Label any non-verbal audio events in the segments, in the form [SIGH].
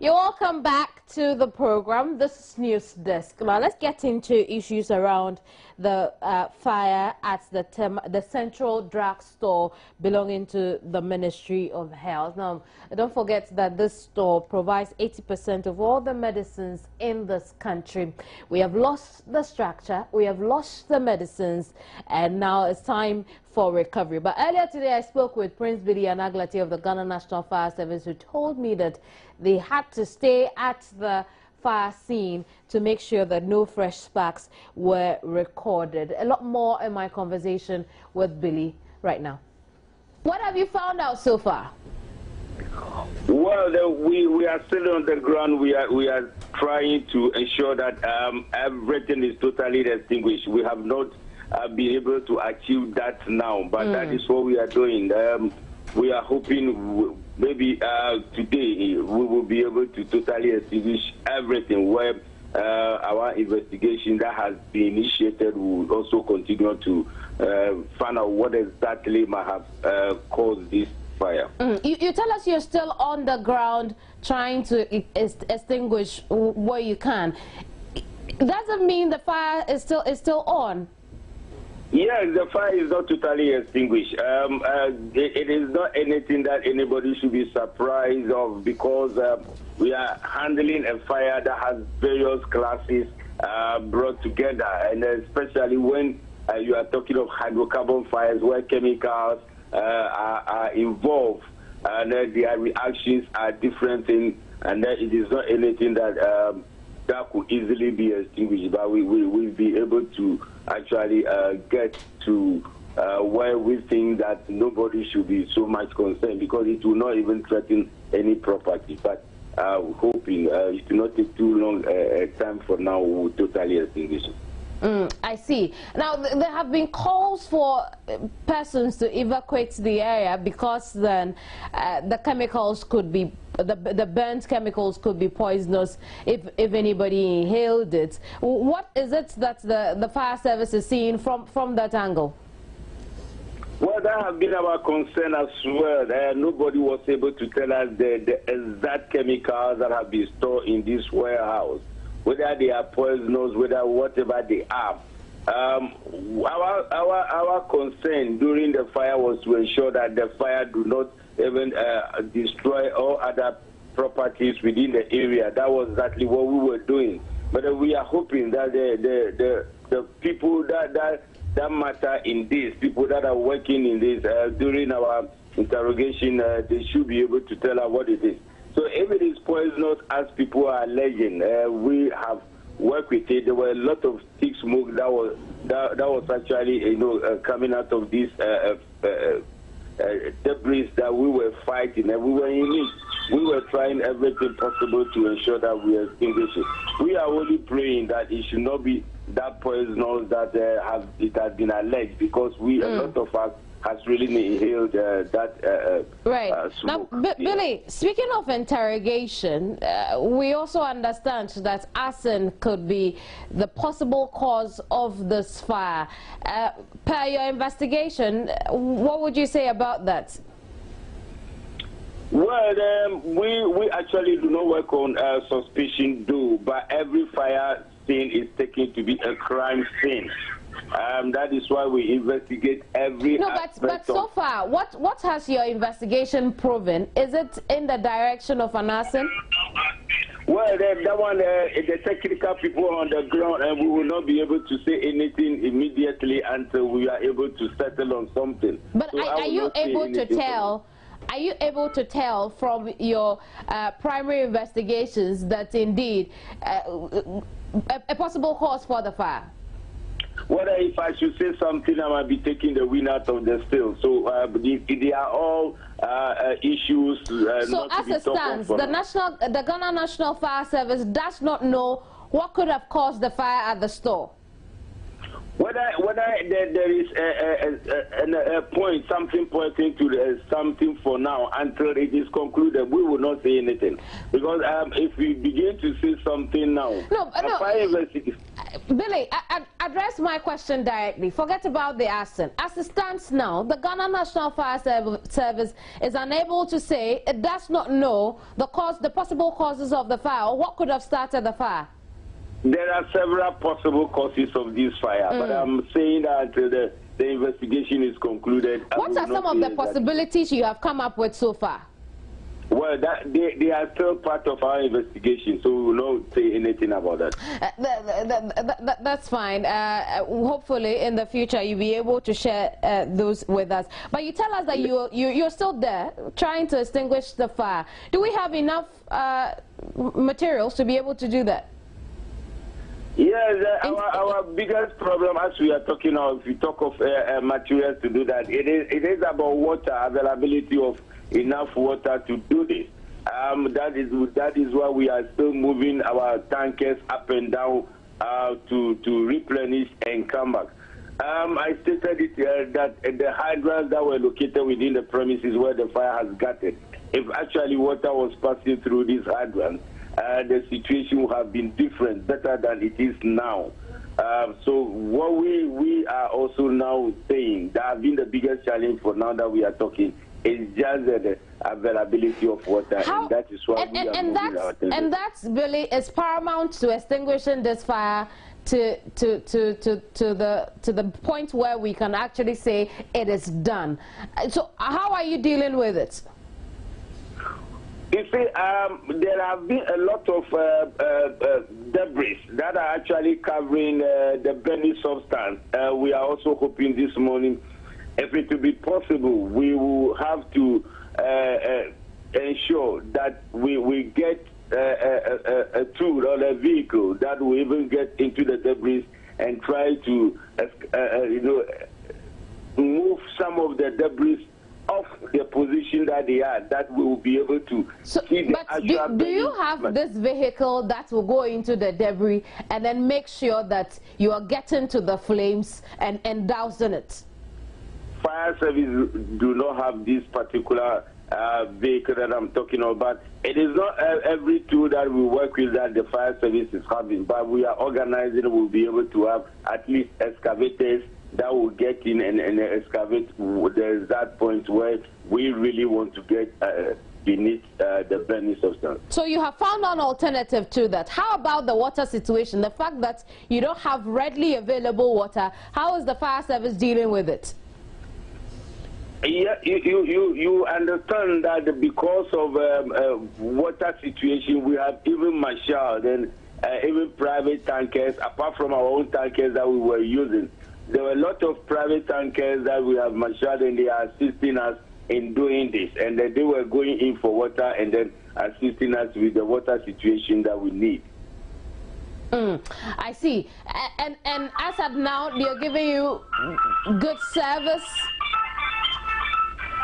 You're come back to the program. This is News Desk. Now let's get into issues around the uh, fire at the the Central Drug Store belonging to the Ministry of Health. Now, don't forget that this store provides 80% of all the medicines in this country. We have lost the structure, we have lost the medicines, and now it's time for recovery. But earlier today, I spoke with Prince Billy Anaglate of the Ghana National Fire Service, who told me that they had to stay at fire scene to make sure that no fresh sparks were recorded. A lot more in my conversation with Billy right now. What have you found out so far? Well, the, we, we are still on the ground. We are we are trying to ensure that um, everything is totally extinguished. We have not uh, been able to achieve that now, but mm. that is what we are doing. Um, we are hoping maybe uh, today we will be able to totally extinguish everything where uh, our investigation that has been initiated will also continue to uh, find out what exactly might have uh, caused this fire. Mm. You, you, tell us you're still on the ground trying to extinguish what you can. Doesn't mean the fire is still is still on. Yes, the fire is not totally extinguished. Um, uh, it, it is not anything that anybody should be surprised of because uh, we are handling a fire that has various classes uh, brought together, and especially when uh, you are talking of hydrocarbon fires where chemicals uh, are, are, involved, and their reactions are different, in, and it is not anything that um, that could easily be extinguished, but we will we, be able to actually uh, get to uh, where we think that nobody should be so much concerned because it will not even threaten any property. But uh, hoping uh, it will not take too long a uh, time for now, we will totally extinguish it. Mm, I see. Now, th there have been calls for uh, persons to evacuate the area because then uh, the chemicals could be, the, the burnt chemicals could be poisonous if, if anybody inhaled it. What is it that the, the fire service is seeing from, from that angle? Well, that has been our concern as well. Uh, nobody was able to tell us the, the exact chemicals that have been stored in this warehouse whether they are poisonous, whether whatever they are. Um, our, our, our concern during the fire was to ensure that the fire do not even uh, destroy all other properties within the area. That was exactly what we were doing. But uh, we are hoping that the, the, the, the people that, that, that matter in this, people that are working in this, uh, during our interrogation, uh, they should be able to tell us what it is. So if it is poisonous, as people are alleging, uh, we have worked with it. There were a lot of thick smoke that was that, that was actually you know uh, coming out of this uh, uh, uh, debris that we were fighting, and we were in it. We were trying everything possible to ensure that we extinguish it. We are only praying that it should not be that poisonous that have it has been alleged, because we mm. a lot of us has really inhaled uh, that uh, uh right uh, now yeah. billy speaking of interrogation uh, we also understand that arson could be the possible cause of this fire uh, per your investigation what would you say about that well, um, we we actually do not work on suspicion, do, but every fire scene is taken to be a crime scene. Um, that is why we investigate every. No, but but so far, what what has your investigation proven? Is it in the direction of an arson? Well, the, that one, uh, the technical people on the ground, and we will not be able to say anything immediately until we are able to settle on something. But so are, are you able to tell? Are you able to tell from your uh, primary investigations that indeed uh, a, a possible cause for the fire? Whether if I should say something, I might be taking the win out of the still. So uh, they, they, are all uh, uh, issues. Uh, so as it stands, the national, the Ghana National Fire Service does not know what could have caused the fire at the store. Whether whether there, there is a, a, a, a, point, something pointing to something for now until it is concluded, we will not say anything because um, if we begin to say something now, no, no, Billy, address my question directly. Forget about the arson. As it stands now, the Ghana National Fire Service is unable to say it does not know the cause, the possible causes of the fire, or what could have started the fire. There are several possible causes of this fire, mm. but I'm saying that the, the investigation is concluded. What are some of the possibilities you have come up with so far? Well, that, they, they are still part of our investigation, so we will not say anything about that. Uh, that, that, that that's fine. Uh, hopefully, in the future, you'll be able to share uh, those with us. But you tell us that you, you, you're still there, trying to extinguish the fire. Do we have enough uh, materials to be able to do that? Yes, uh, our, our biggest problem, as we are talking of, if we talk of uh, uh, materials to do that, it is, it is about water, availability of enough water to do this. Um, that is that is why we are still moving our tankers up and down uh, to to replenish and come back. Um, I stated it uh, that the hydrants that were located within the premises where the fire has gotten, if actually water was passing through these hydrants, uh, the situation would have been different, better than it is now. Um, so what we we are also now saying that has been the biggest challenge for now that we are talking is just the availability of water, How, and that is why and, we and, are and that's, And that's really is paramount to extinguishing this fire to, to, to, to, to, the, to the point where we can actually say it is done. So how are you dealing with it? You see, um, there have been a lot of uh, uh, uh, debris that are actually covering uh, the burning substance. Uh, we are also hoping this morning if it will be possible, we will have to uh, ensure that we, we get a, a, a, tool or a vehicle that will even get into the debris and try to, you know, move some of the debris off the position that they are, that we will be able to so, But do, do you have this vehicle that will go into the debris and then make sure that you are getting to the flames and, and dousing it? fire service do not have this particular uh, vehicle that I'm talking about. It is not every tool that we work with that the fire service is having, but we are organizing. We'll be able to have at least excavators that will get in and, and excavate. There's that point where we really want to get. Uh, beneath uh, the burning substance. So you have found an alternative to that. How about the water situation? The fact that you don't have readily available water, how is the fire service dealing with it? Yeah, you, you, you understand that because of um, uh, water situation, we have even marshaled and uh, even private tankers, apart from our own tankers that we were using. There were a lot of private tankers that we have marshaled and they are assisting us in doing this. And they were going in for water and then assisting us with the water situation that we need. Mm, I see. And, and as of now, they're giving you good service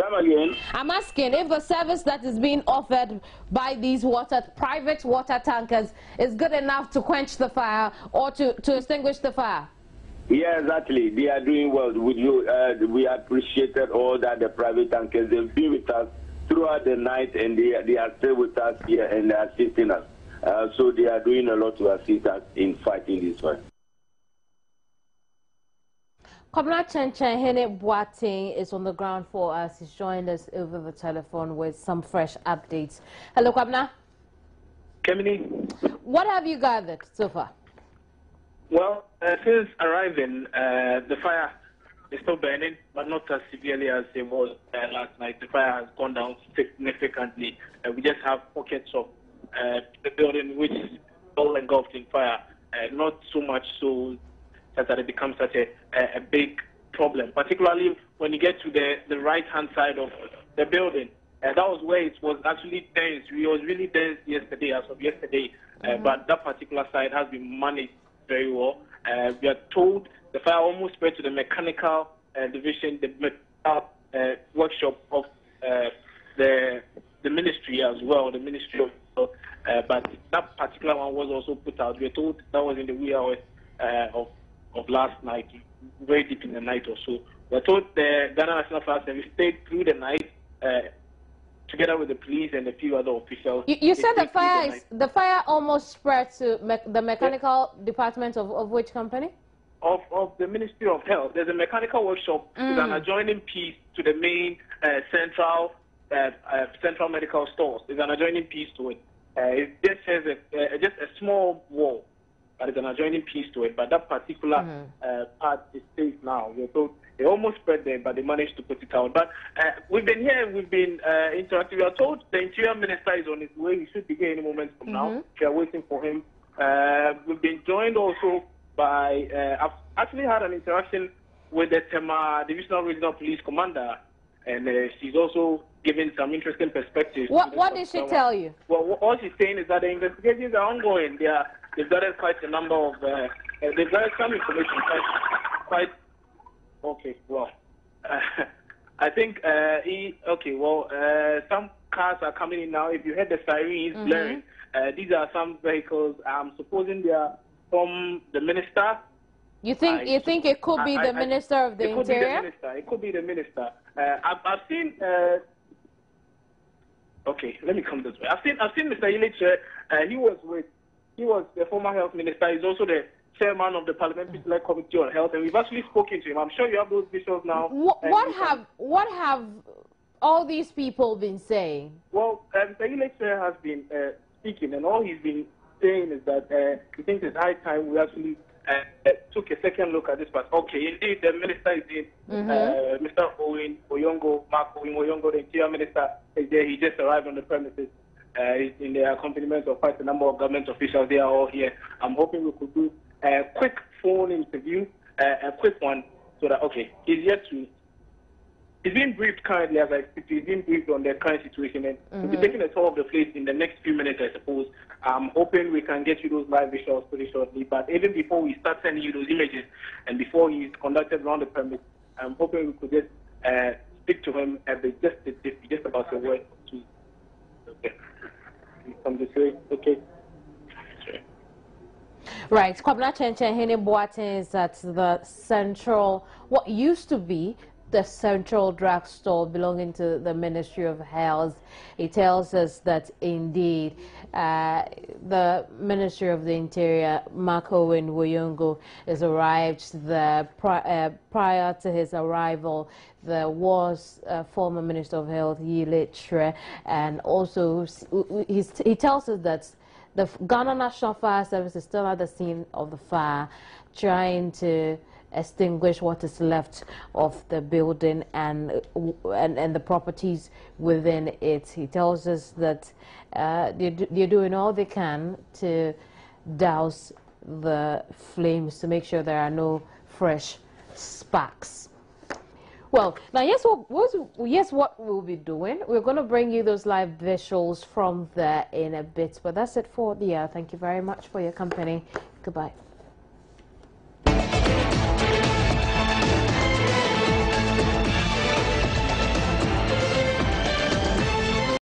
Come again. I'm asking if the service that is being offered by these water private water tankers is good enough to quench the fire or to, to extinguish the fire. Yeah, exactly. They are doing well. With you, uh, we appreciated all that the private tankers they've been with us throughout the night, and they they are still with us here and assisting us. Uh, so they are doing a lot to assist us in fighting this fire. Kwabena Chenchen Hene Boateng is on the ground for us. He's joined us over the telephone with some fresh updates. Hello, Kwabena. Kemini. What have you gathered so far? Well, uh, since arriving, uh, the fire is still burning, but not as severely as it was uh, last night. The fire has gone down significantly. Uh, we just have pockets of uh, the building which is all engulfed in fire. Uh, not so much so that it becomes such a, a, a big problem, particularly when you get to the, the right-hand side of the building. Uh, that was where it was actually dense. It was really dense yesterday, as of yesterday, uh, mm-hmm. but that particular side has been managed very well. Uh, we are told the fire almost spread to the mechanical uh, division, the metal uh, workshop of uh, the the ministry as well, the ministry of. but that particular one was also put out. We are told that was in the wee hours of of last night, very deep in the night or so. We're told the Ghana National Fire Service stayed through the night uh, together with the police and a few other officials. You, you said the fire is the fire almost spread to me the mechanical department of, of which company? Of, of the Ministry of Health. There's a mechanical workshop mm. with an adjoining piece to the main uh, central uh, uh, central medical stores. There's an adjoining piece to it. Uh, it just has a, just a small wall, but it's an adjoining piece to it. But that particular mm-hmm. part is safe now. We're told they almost spread there, but they managed to put it out. But uh, we've been here, we've been uh, interacting. We are told the Interior Minister is on his way. He should be here any moment from mm-hmm. now. We are waiting for him. Uh, we've been joined also by, uh, I've actually had an interaction with the Tema Divisional Regional Police Commander, and uh, she's also giving some interesting perspectives. What, what did she tell you? Well, all she's saying is that the investigations are ongoing. They are, they've gathered quite a number of, uh, they've gathered some information, quite, quite Okay, well, [LAUGHS] uh, I think uh, he, okay, well, uh, some cars are coming in now. If you heard the sirens mm-hmm. blaring, uh, these are some vehicles. I'm supposing they are from the minister. You think you think it could be I, the I, minister of the it interior? Could be the minister. It could be the minister. Uh, I've, I've seen. Uh, okay, let me come this way. I've seen I've seen Mr. Illich. Uh, he was with he was the former health minister. He's also the chairman of the Parliamentary Select Committee on Health, and we've actually spoken to him. I'm sure you have those visuals now. What, what have what have all these people been saying? Well, um, the lecturer has been uh, speaking, and all he's been saying is that uh, he thinks it's high time we actually uh, took a second look at this. But okay, indeed, the minister is in. Mm-hmm. Uh, Mr. Owen Woyongo, Mark Owen Woyongo, the interior minister, is there. He just arrived on the premises. Uh, in the accompaniment of quite a number of government officials. They are all here. I'm hoping we could do a quick phone interview, uh, a quick one, so that, okay, he's yet to, he's being briefed currently as I speak he's being briefed on the current situation, and mm-hmm. we'll be taking a tour of the place in the next few minutes, I suppose. I'm hoping we can get you those live visuals pretty shortly, but even before we start sending you those images, and before he's conducted around the premise, I'm hoping we could just uh, speak to him and just, just about a word to Okay. Come this way, okay. Right. Kwabena Chenchen Hene Boateng is at the central, what used to be the central drugstore belonging to the Ministry of Health. He tells us that indeed uh, the Ministry of the Interior, Mark Owen Woyongo, has arrived there. Pri uh, prior to his arrival, there was uh, former Minister of Health, Yieleh and also he tells us that the Ghana National Fire Service is still at the scene of the fire, trying to extinguish what is left of the building and and, and the properties within it. He tells us that uh, they're, they're doing all they can to douse the flames to make sure there are no fresh sparks. Well, now yes, what, what, yes, what we'll be doing, we're going to bring you those live visuals from there in a bit. But that's it for the hour. Thank you very much for your company. Goodbye.